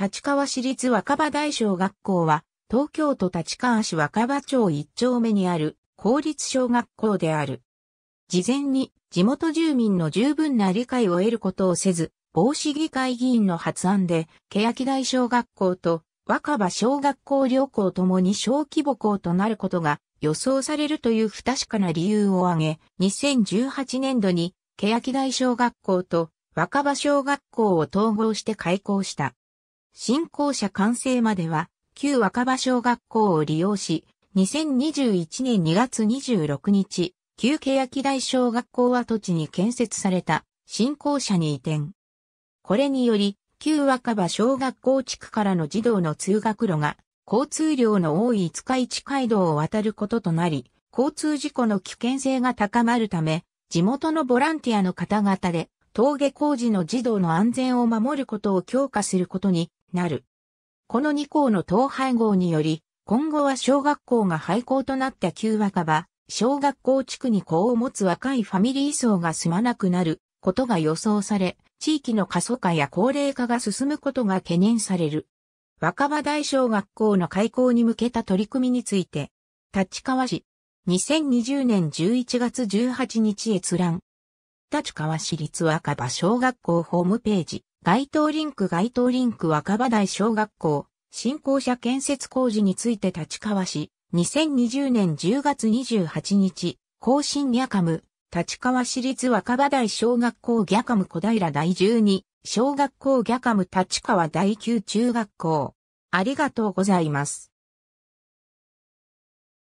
立川市立若葉大小学校は、東京都立川市若葉町一丁目にある公立小学校である。事前に地元住民の十分な理解を得ることをせず、防止議会議員の発案で、欅台小学校と若葉小学校両校ともに小規模校となることが予想されるという不確かな理由を挙げ、2018年度に、欅台小学校と若葉小学校を統合して開校した。新校舎完成までは、旧若葉小学校を利用し、2021年2月26日、旧欅台小学校跡地に建設された新校舎に移転。これにより、旧若葉小学校地区からの児童の通学路が交通量の多い塚市街道を渡ることとなり、交通事故の危険性が高まるため、地元のボランティアの方々で、峠工事の児童の安全を守ることを強化することになる。この2校の統廃合により、今後は小学校が廃校となった旧若葉、小学校地区に校を持つ若いファミリー層が住まなくなることが予想され、地域の過疎化や高齢化が進むことが懸念される。若葉大小学校の開校に向けた取り組みについて、立川市、2020年11月18日閲覧。立川市立若葉小学校ホームページ、街頭リンク街頭リンク若葉台小学校、新校舎建設工事について立川市、2020年10月28日、更新ニャカム、立川市立若葉台小学校ギャカム小平第12小学校ギャカム立川第9中学校。ありがとうございます。